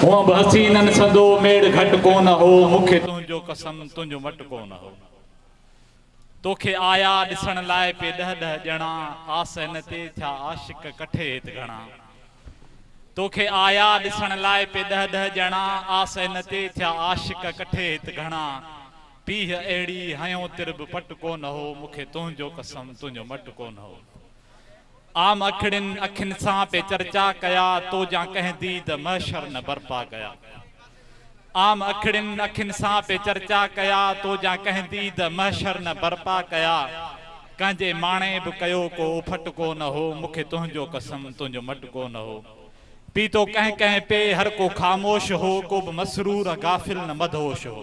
हूअं बि हसीननि सदो मेड़ घटि कोन हो मूंखे तुंहिंजो कसम, तुंहिंजो मट कोन हो। तोखे आया ॾिसण लाइ पे ॾह ॾह ॼणा, आस हिन ते थिया आशिक कठे हित घणा। तोखे आया ॾिसण लाइ पे ॾह ॾह ॼणा, आस हिन ते थिया आशिक कठे हित घणा। पीह अहिड़ी हयो तिर बि पट कोन हो मूंखे तुंहिंजो कसम, तुंहिंजो मट कोन हो। आम अखड़िन अखिन सां पे चर्चा कया तो जा कहंदी त महशर न बर्पा कया आम अखड़िन अखिन सां पे चर्चा कया तो जा कहंदी त महशर न बर्पा कया कंहिंजे माणे बि कयो को फटको न हो, मूंखे तुंहिंजो कसम, तुंहिंजो मट को न हो। पीतो कंहिं कंहिं पे हर को ख़ामोश हो, को मसरूर गाफ़िल न मदहोश हो।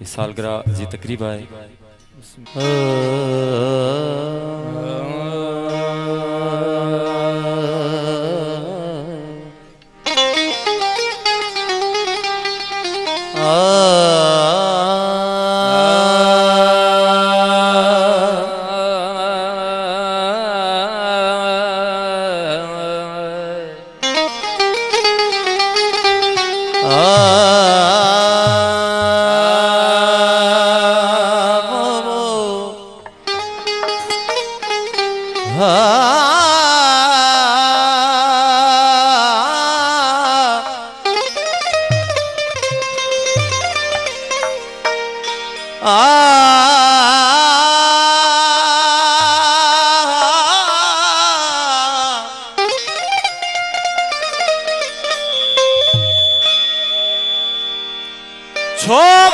ये जी तकरीब आहे छो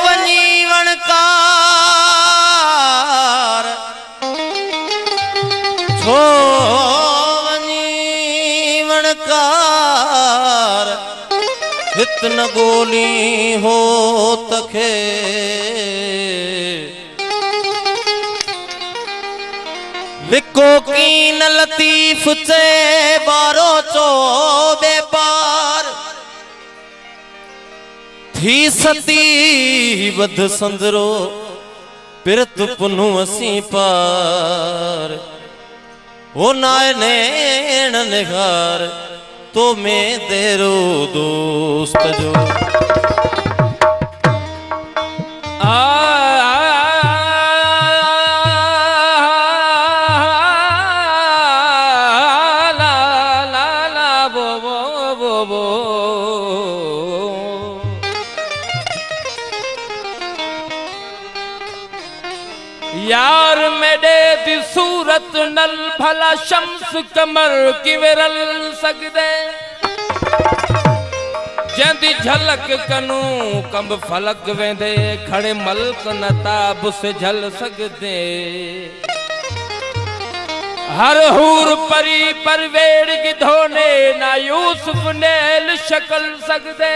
वञी हित न गोली हो तखे। लिको कीन लतीफ़ चे बारो चो बेपार थी सती बद संदरो पिरत पुनु असी पार। वो नाय नैण निगार तो दे तेरो दोस्त जो। यार मेरे दी सूरत नल भला शम्स कमर की सगदे। जंदी झलक कनू कंब फलक वेंदे, खड़े मलक नताब से झल सगदे। हर हूर परी परवेड़ गिधोने ना यूसुफ नेल शक्ल सगदे।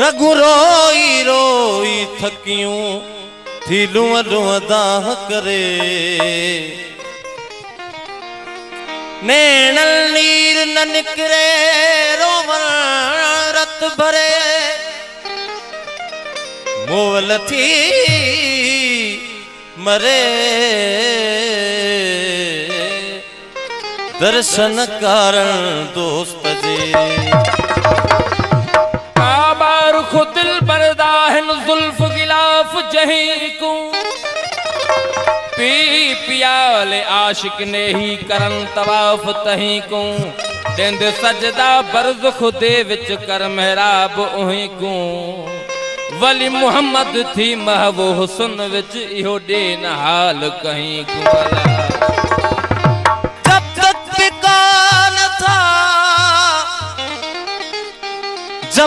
रघु रोई रोई थकियूं थी लुअ लुअ दाह करे। नैणल नीर न निकरे रोवण रत भरे। मोवल थी मरे। दर्शन कारण दोस्त जी जही को पी पियाले आशिक ने करन तवाफ तही को देंद सजदा बरज खुदे विच कर महराब उही को वली मुहम्मद थी महबो हुसन विच इहो डे हाल कहीं को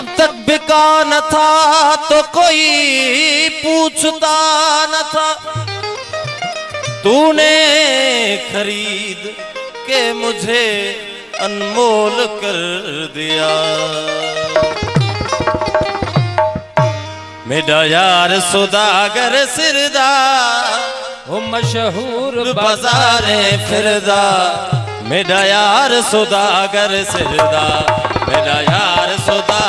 जब तक बिका न था तो कोई पूछता न था। तूने खरीद के मुझे अनमोल कर दिया। मेरा यार सुदागर सिरदा, वो मशहूर बाजारे फिरदा। मेरा यार सुदागर सिरदा, मेरा यार सुदागर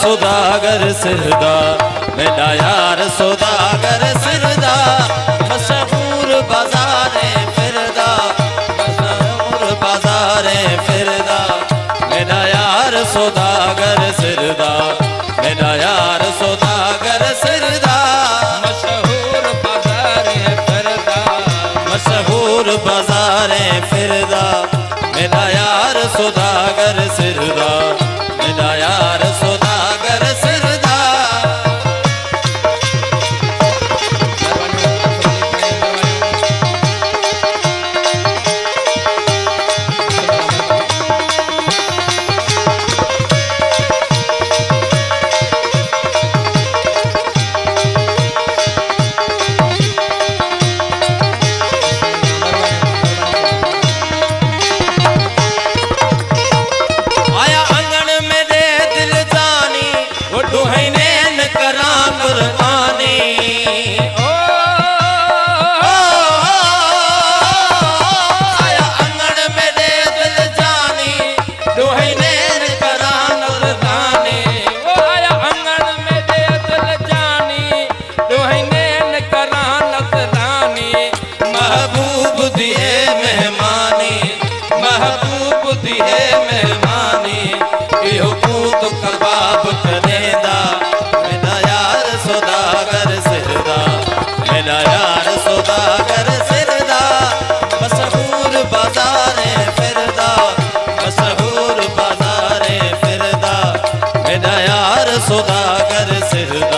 सौदागर सिरदा मेरा यार सौदागर सिरदा। मशहूर बाजारे फिरदा, मशहूर बाजारे फिरदा। मेरा यार सौदागर सिरदा मेरा यार सौदागर सिरदा। मशहूर बाज़ार फरदा, मशहूर बाजारे सुदागर सिरदा।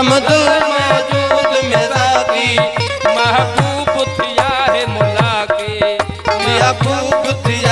समदो मौजूद मेरादी महबूब थिया है मुला के। महबूब थिया